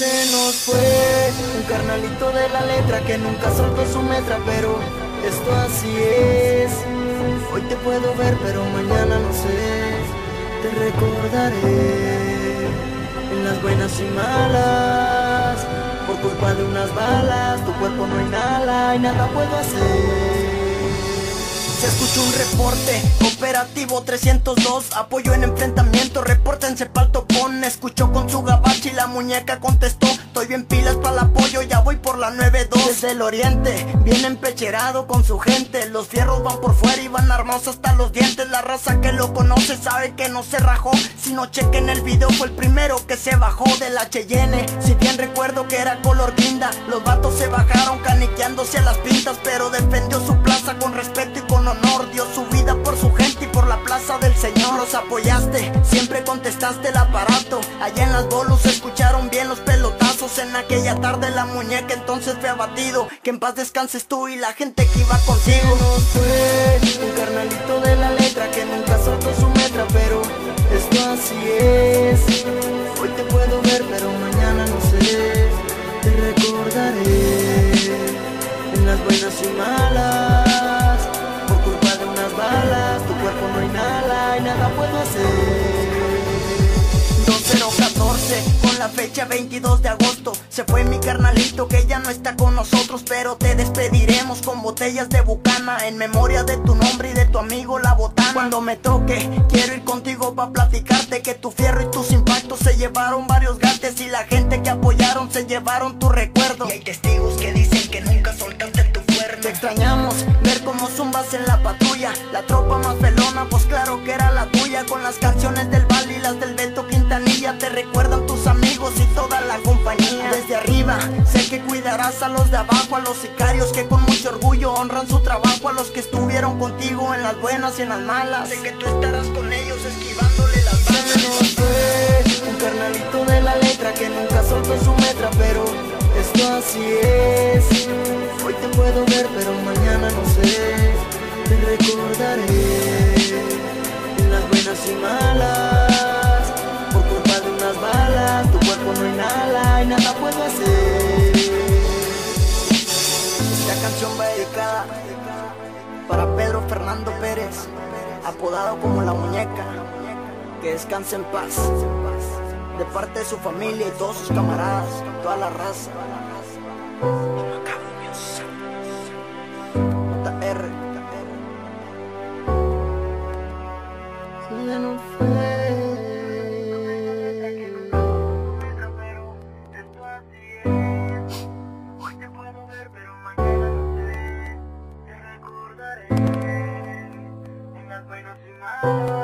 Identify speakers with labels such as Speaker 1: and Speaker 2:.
Speaker 1: Se nos fue un carnalito de la letra que nunca soltó su metra, pero esto así es. Hoy te puedo ver, pero mañana no sé. Te recordaré en las buenas y malas. Por culpa de unas balas, tu cuerpo no inhala y nada puedo hacer. Se escucha un reporte, operativo 302, apoyo en enfrentamiento, repórtense pa'l topón, escuchó con su gabacha y la muñeca contestó, El oriente, bien empecherado con su gente, los fierros van por fuera y van armados hasta los dientes, la raza que lo conoce sabe que no se rajó, si no chequen el video fue el primero que se bajó de la Cheyenne, si bien recuerdo que era color guinda, los vatos se bajaron caniqueándose a las pintas, pero defendió su plaza con respeto y con honor. Dio su vida por su gente y por la plaza del Señor. Los apoyaste, siempre contestaste el aparato. Allá en las bolos escucharon bien los En aquella tarde la muñeca entonces fue abatido. Que en paz descanses tú y la gente que iba contigo. Nos fue un carnalito de la letra Que nunca soltó su metra pero esto así es fecha 22 de agosto. Se fue mi carnalito que ya no está con nosotros Pero te despediremos con botellas de bucana. En memoria de tu nombre y de tu amigo la botana. Cuando me toque quiero ir contigo pa' platicarte Que tu fierro y tus impactos se llevaron varios gates Y la gente que apoyaron se llevaron tu recuerdo. Y hay testigos que dicen que nunca soltaste tu cuerno. Te extrañamos ver cómo zumbas en la patrulla. La tropa más pelona pues claro que era la tuya. Con las canciones del Val y las del Beto Quintanilla Te recuerdan a los de abajo A los sicarios que con mucho orgullo honran su trabajo A los que estuvieron contigo en las buenas y en las malas. Sé que tú estarás con ellos esquivándole las balas. Un carnalito de la letra que nunca soltó su metra Pero esto así es. Hoy te puedo ver pero mañana no sé. Te recordaré en las buenas y malas Fernando Pérez, apodado como la muñeca, que descanse en paz, de parte de su familia y todos sus camaradas, toda la raza. Si ya no. play no tonight.